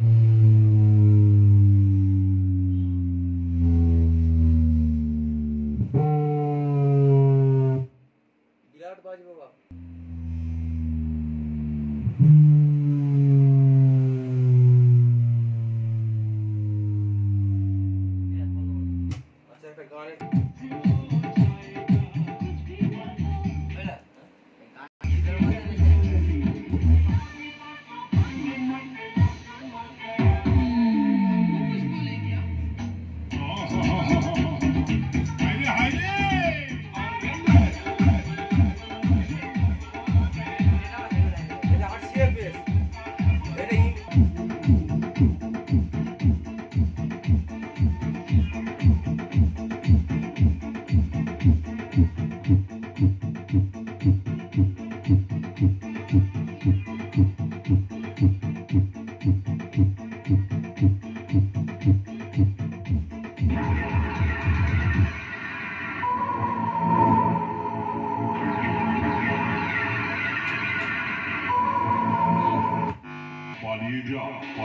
Mm-hmm.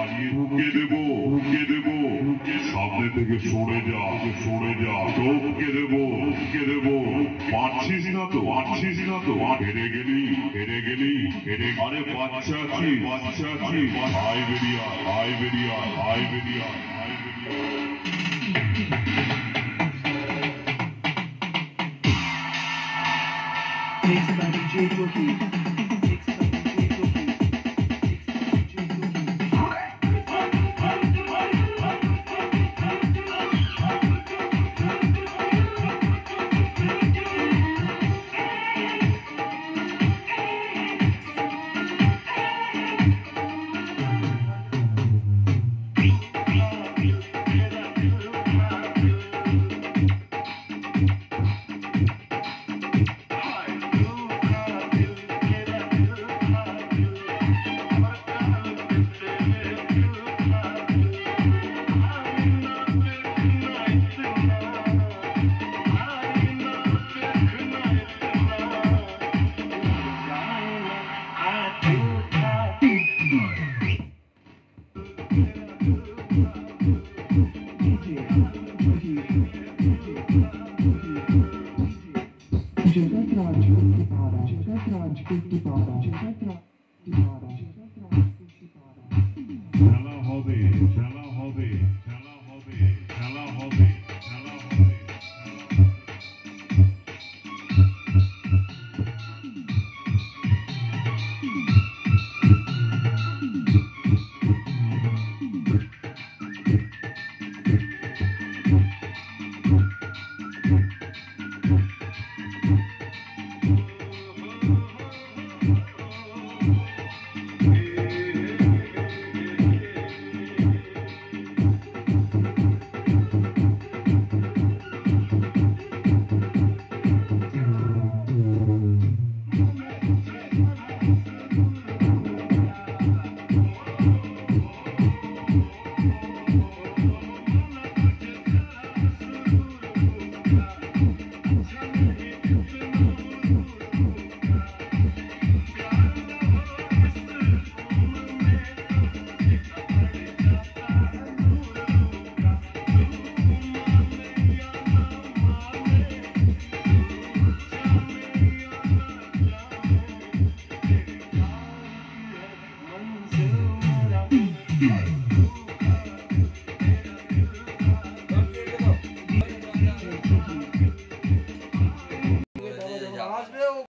যা ঢুকে দেবো ঢুকে দেবো। সামনে থেকে সরে যা সরে যা। ঢুকে দেবো ঢুকে দেবো। পারছিস না তো, পারছিস না তো। হেরে গেলি হেরে গেলি, হেরে আরে বাচ্চা আছি বাচ্চা আছি আই বেরিয়া আই বেরিয়া আই বেরিয়া আই বেরিয়া। Mixed by DJ Boogie. Chicago.